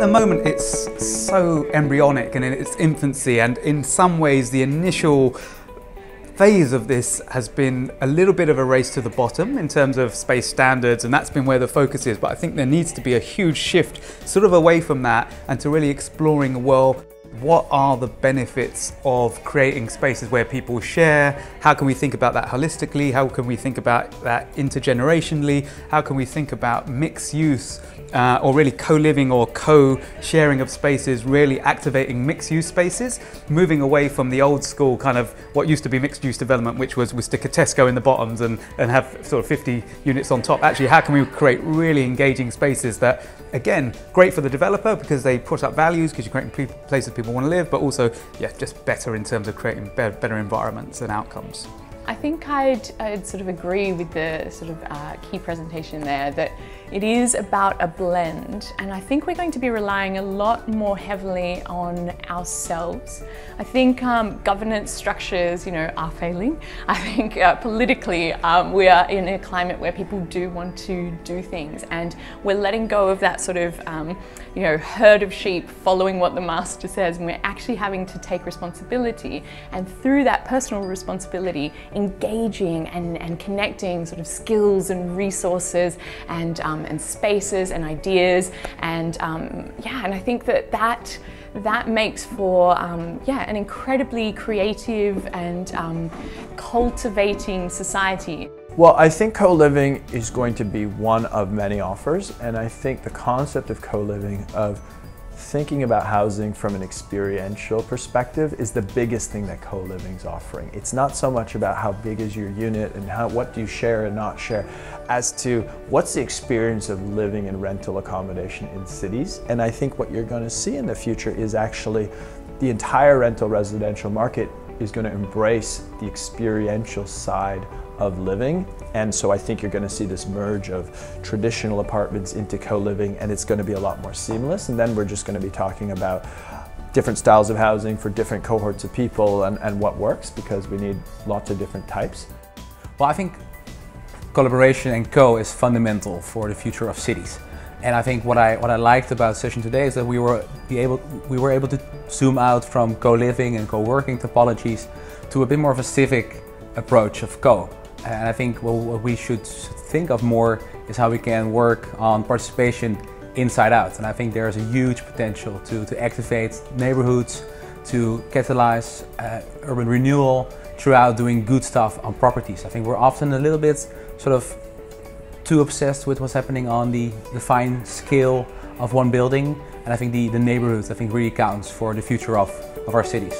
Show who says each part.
Speaker 1: the moment it's so embryonic and in its infancy and in some ways the initial phase of this has been a little bit of a race to the bottom in terms of space standards and that's been where the focus is. But I think there needs to be a huge shift sort of away from that and to really exploring well what are the benefits of creating spaces where people share? How can we think about that holistically? How can we think about that intergenerationally? How can we think about mixed use uh, or really co-living or co-sharing of spaces, really activating mixed-use spaces, moving away from the old school kind of what used to be mixed-use development, which was we stick a Tesco in the bottoms and, and have sort of 50 units on top. Actually, how can we create really engaging spaces that, again, great for the developer because they put up values because you're creating places people want to live, but also, yeah, just better in terms of creating better environments and outcomes.
Speaker 2: I think I'd, I'd sort of agree with the sort of uh, key presentation there that it is about a blend and I think we're going to be relying a lot more heavily on ourselves. I think um, governance structures, you know, are failing. I think uh, politically um, we are in a climate where people do want to do things and we're letting go of that sort of, um, you know, herd of sheep following what the master says and we're actually having to take responsibility and through that personal responsibility engaging and, and connecting sort of skills and resources and, um, and spaces and ideas. And um, yeah, and I think that that, that makes for um, yeah, an incredibly creative and um, cultivating society.
Speaker 3: Well, I think co-living is going to be one of many offers, and I think the concept of co-living, of thinking about housing from an experiential perspective is the biggest thing that co-living is offering. It's not so much about how big is your unit and how what do you share and not share, as to what's the experience of living in rental accommodation in cities. And I think what you're going to see in the future is actually the entire rental residential market is going to embrace the experiential side of living. And so I think you're going to see this merge of traditional apartments into co-living and it's going to be a lot more seamless. And then we're just going to be talking about different styles of housing for different cohorts of people and, and what works because we need lots of different types.
Speaker 4: Well, I think collaboration and co is fundamental for the future of cities. And I think what I what I liked about session today is that we were be able we were able to zoom out from co-living and co-working topologies to a bit more of a civic approach of co. And I think what we should think of more is how we can work on participation inside out. And I think there's a huge potential to, to activate neighborhoods, to catalyze uh, urban renewal throughout doing good stuff on properties. I think we're often a little bit sort of too obsessed with what's happening on the, the fine scale of one building. And I think the, the neighborhoods, I think really counts for the future of, of our cities.